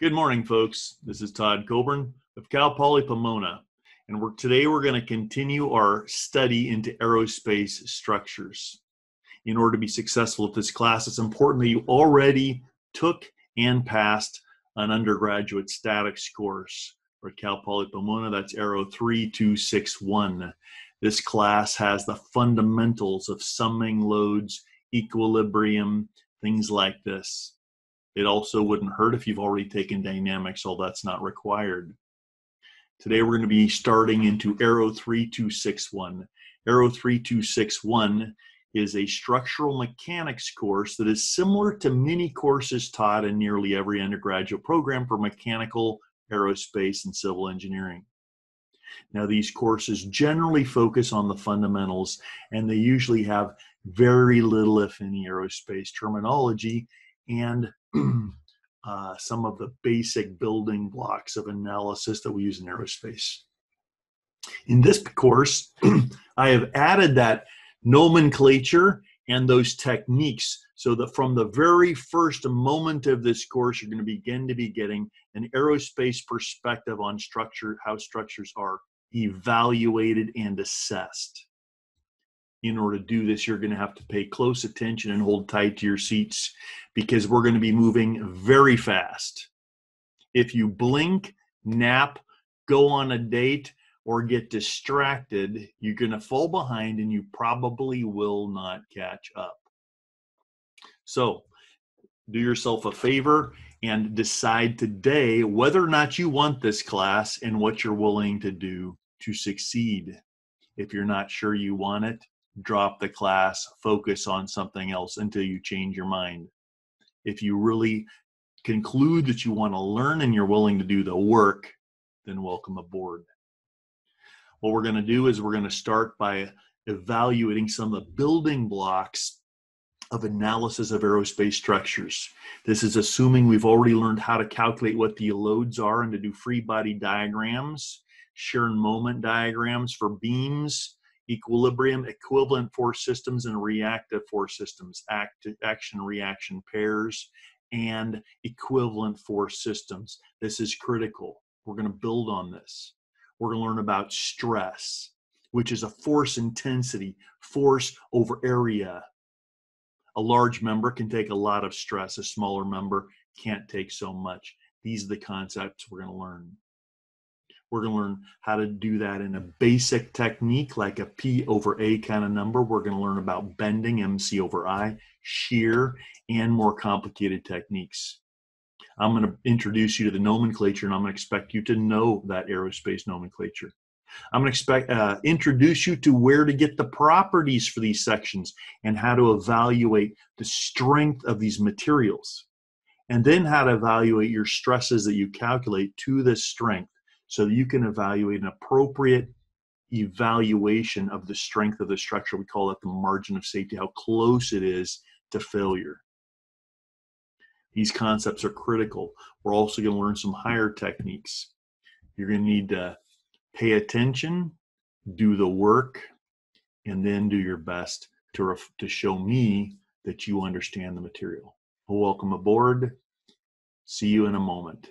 Good morning, folks. This is Todd Coburn of Cal Poly Pomona, and we're, today we're going to continue our study into aerospace structures. In order to be successful at this class, it's important that you already took and passed an undergraduate statics course for Cal Poly Pomona. That's Aero 3261. This class has the fundamentals of summing loads, equilibrium, things like this. It also wouldn't hurt if you've already taken dynamics, although that's not required. Today we're going to be starting into Aero 3261. Aero 3261 is a structural mechanics course that is similar to many courses taught in nearly every undergraduate program for mechanical, aerospace, and civil engineering. Now, these courses generally focus on the fundamentals, and they usually have very little, if any, aerospace terminology and uh, some of the basic building blocks of analysis that we use in aerospace. In this course, I have added that nomenclature and those techniques so that from the very first moment of this course, you're going to begin to be getting an aerospace perspective on structure, how structures are evaluated and assessed in order to do this, you're going to have to pay close attention and hold tight to your seats because we're going to be moving very fast. If you blink, nap, go on a date, or get distracted, you're going to fall behind and you probably will not catch up. So, do yourself a favor and decide today whether or not you want this class and what you're willing to do to succeed. If you're not sure you want it, drop the class, focus on something else until you change your mind. If you really conclude that you want to learn and you're willing to do the work, then welcome aboard. What we're going to do is we're going to start by evaluating some of the building blocks of analysis of aerospace structures. This is assuming we've already learned how to calculate what the loads are and to do free body diagrams, shear and moment diagrams for beams, equilibrium, equivalent force systems, and reactive force systems, act, action reaction pairs, and equivalent force systems. This is critical. We're going to build on this. We're going to learn about stress, which is a force intensity, force over area. A large member can take a lot of stress, a smaller member can't take so much. These are the concepts we're going to learn. We're going to learn how to do that in a basic technique like a P over A kind of number. We're going to learn about bending, MC over I, shear, and more complicated techniques. I'm going to introduce you to the nomenclature and I'm going to expect you to know that aerospace nomenclature. I'm going to expect uh, introduce you to where to get the properties for these sections and how to evaluate the strength of these materials, and then how to evaluate your stresses that you calculate to this strength so you can evaluate an appropriate evaluation of the strength of the structure. We call that the margin of safety, how close it is to failure. These concepts are critical. We're also going to learn some higher techniques. You're going to need to pay attention, do the work, and then do your best to, ref- to show me that you understand the material. Welcome aboard. See you in a moment.